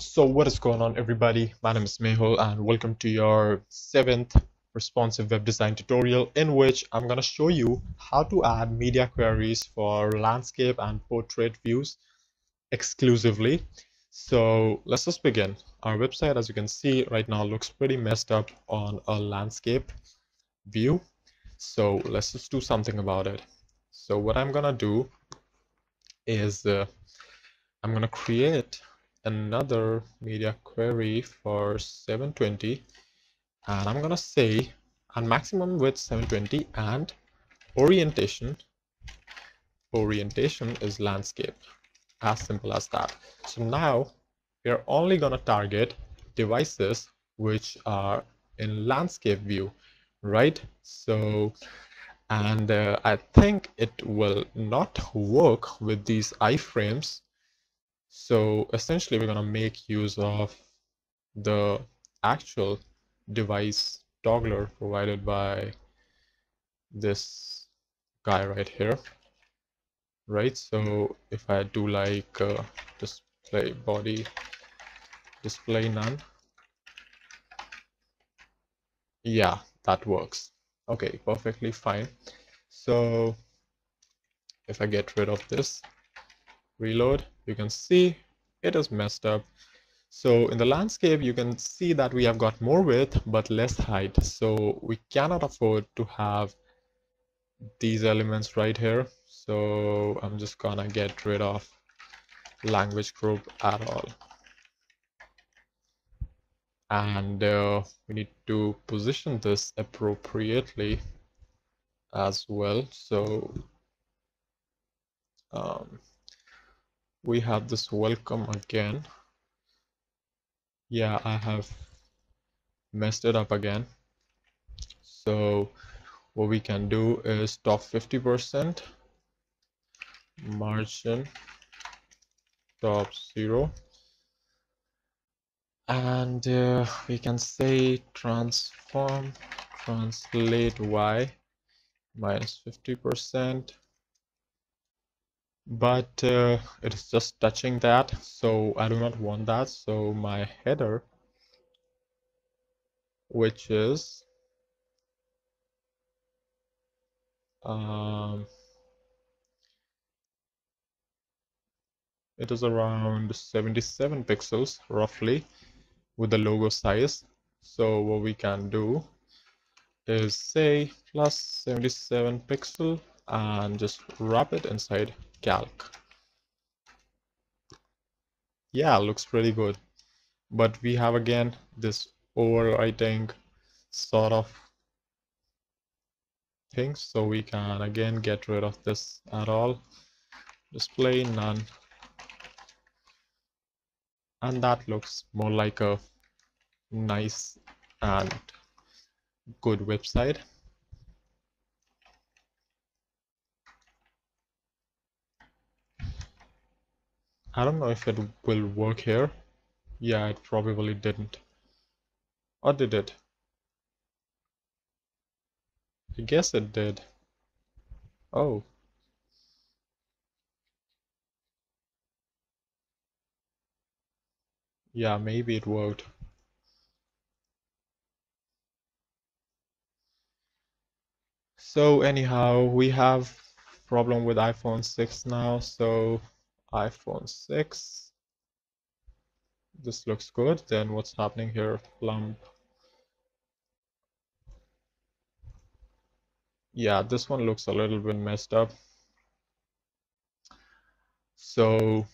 So what is going on everybody? My name is Mehul and welcome to your seventh responsive web design tutorial in which I'm going to show you how to add media queries for landscape and portrait views exclusively. So let's just begin. Our website as you can see right now looks pretty messed up on a landscape view. So let's just do something about it. So what I'm gonna do is uh, I'm gonna create another media query for 720 and I'm gonna say on maximum width 720 and orientation. Orientation is landscape as simple as that. So now we are only gonna target devices which are in landscape view right? So and uh, I think it will not work with these iframes so essentially, we're going to make use of the actual device toggler provided by this guy right here. Right, so if I do like uh, display body display none, yeah, that works. Okay, perfectly fine. So if I get rid of this, reload, you can see it is messed up. So in the landscape, you can see that we have got more width, but less height. So we cannot afford to have these elements right here. So I'm just gonna get rid of language group at all. And uh, we need to position this appropriately as well. So um, we have this welcome again. Yeah I have messed it up again. So what we can do is top 50% margin top 0 and uh, we can say transform translate y minus 50% but uh, it is just touching that so I do not want that. So my header which is um, it is around 77 pixels roughly with the logo size. So what we can do is say plus 77 pixel and just wrap it inside calc. Yeah, looks pretty good. But we have again this overwriting sort of thing. So we can again get rid of this at all. Display none. And that looks more like a nice and good website. I don't know if it will work here. Yeah, it probably didn't. Or did it? I guess it did. Oh. Yeah, maybe it worked. So anyhow, we have problem with iPhone 6 now, so iPhone 6. This looks good. Then what's happening here? Plumb. Yeah, this one looks a little bit messed up. So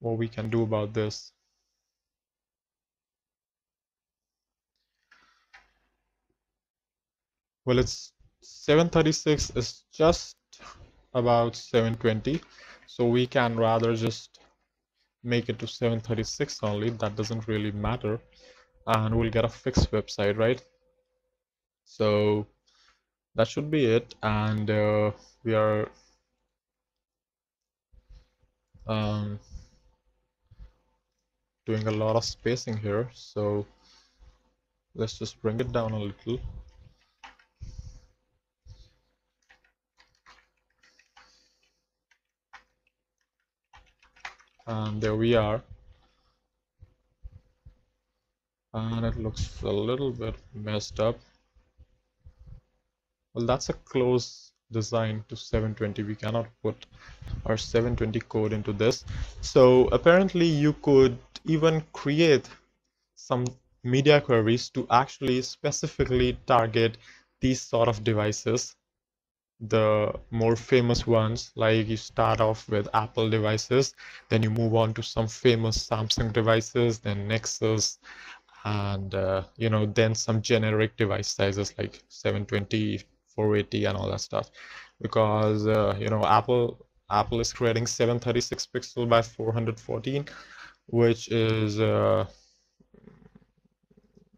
what we can do about this well it's 736 is just about 720 so we can rather just make it to 736 only. That doesn't really matter. And we'll get a fixed website right? So that should be it. And uh, we are um, doing a lot of spacing here. So let's just bring it down a little and there we are. And it looks a little bit messed up. Well that's a close design to 720 we cannot put our 720 code into this. So apparently you could even create some media queries to actually specifically target these sort of devices the more famous ones like you start off with apple devices then you move on to some famous samsung devices then nexus and uh, you know then some generic device sizes like 720 480 and all that stuff. Because uh, you know apple apple is creating 736 pixel by 414 which is uh,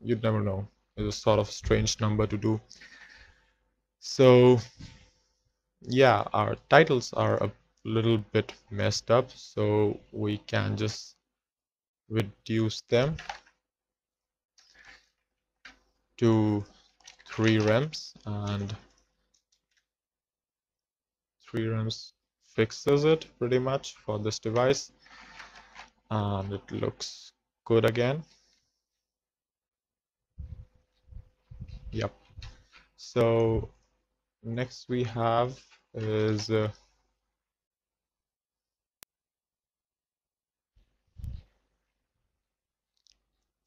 you'd never know. It's a sort of strange number to do. So yeah our titles are a little bit messed up so we can just reduce them to three rems and three rems fixes it pretty much for this device and it looks good again. Yep. So next we have is uh,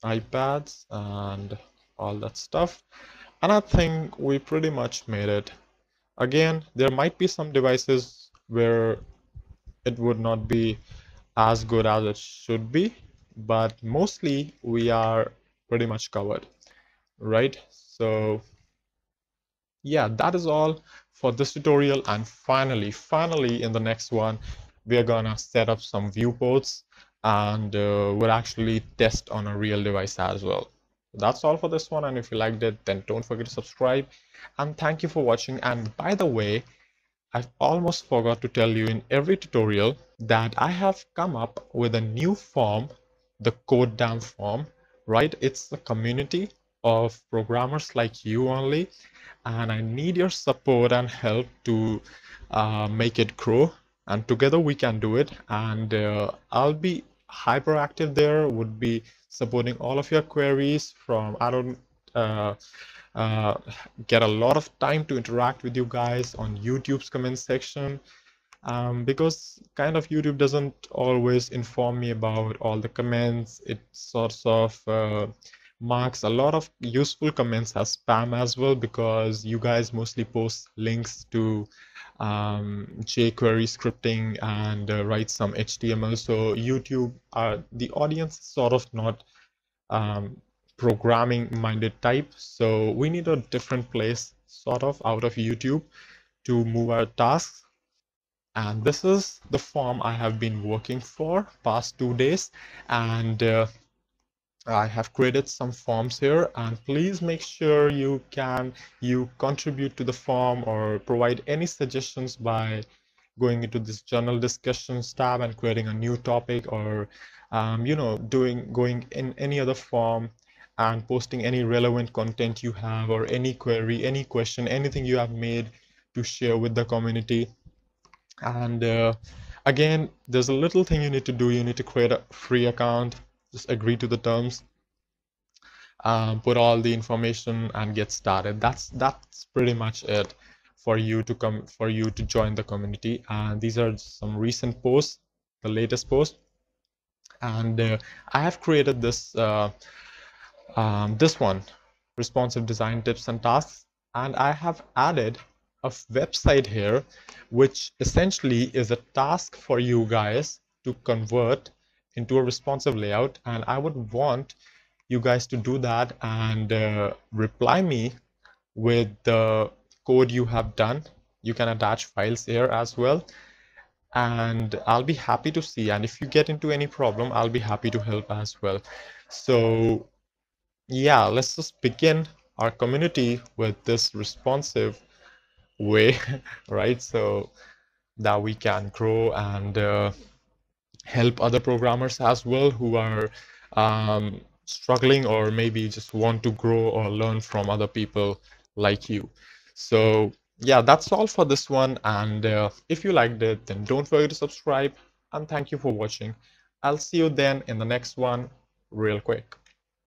iPads and all that stuff. And I think we pretty much made it. Again there might be some devices where it would not be as good as it should be but mostly we are pretty much covered right? So yeah that is all for this tutorial. And finally finally in the next one we're gonna set up some viewports and uh, we'll actually test on a real device as well. That's all for this one. And if you liked it then don't forget to subscribe. And thank you for watching. And by the way I've almost forgot to tell you in every tutorial that I have come up with a new form the codedamn form right? It's a community of programmers like you only and I need your support and help to uh, make it grow. And together we can do it. And uh, I'll be hyperactive there would be supporting all of your queries from I don't uh, uh, get a lot of time to interact with you guys on YouTube's comment section um, because kind of YouTube doesn't always inform me about all the comments. It sorts of uh, marks a lot of useful comments as spam as well because you guys mostly post links to um, jQuery scripting and uh, write some HTML. So YouTube, uh, the audience is sort of not um, programming minded type. So we need a different place sort of out of YouTube to move our tasks. And this is the form I have been working for past two days. And uh, I have created some forms here and please make sure you can you contribute to the form or provide any suggestions by going into this journal discussions tab and creating a new topic or um, you know doing going in any other form and posting any relevant content you have or any query any question anything you have made to share with the community. And uh, again there's a little thing you need to do. You need to create a free account just agree to the terms um, put all the information and get started. That's that's pretty much it for you to come for you to join the community. And these are some recent posts the latest post. And uh, i have created this uh, um, this one responsive design tips and tasks. And i have added a website here which essentially is a task for you guys to convert into a responsive layout and I would want you guys to do that and uh, reply me with the code you have done. You can attach files here as well. And I'll be happy to see and if you get into any problem I'll be happy to help as well. So yeah let's just begin our community with this responsive way right? So that we can grow and uh, help other programmers as well who are um, struggling or maybe just want to grow or learn from other people like you. So yeah, that's all for this one. And uh, if you liked it, then don't forget to subscribe, and thank you for watching. I'll see you then in the next one real quick.